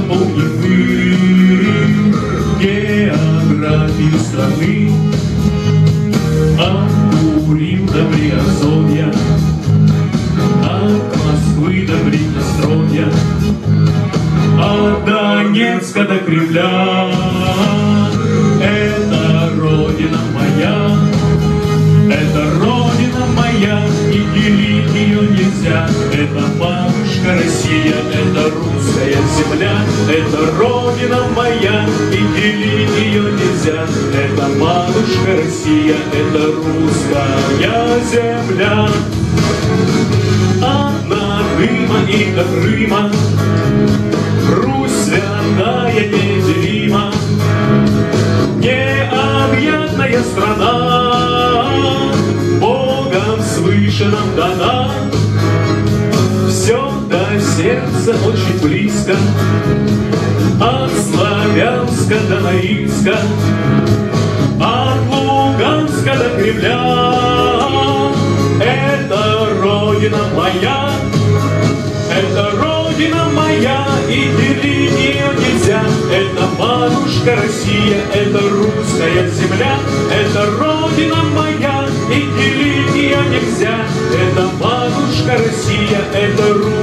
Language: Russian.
запомнив вы географию страны. От Урил до Приазовья, от Москвы до Приднестровья, от Донецка до Кремля. Это родина моя, это родина моя, и делить ее нельзя. Это бабушка Россия, это русская земля, это Родина моя, и делить ее нельзя. Это матушка Россия, это русская земля. От Надыма и до Крыма Русь святая неделима, Необъятная страна, Богом свыше нам дана. Все до сердца очень близко, От Славянска до Норильска, От Луганска до Кремля. Это Родина моя, это Родина моя, и делить ее нельзя. Это матушка Россия, это русская земля, это Родина моя, и делить ее нельзя. Это матушка Россия, это русская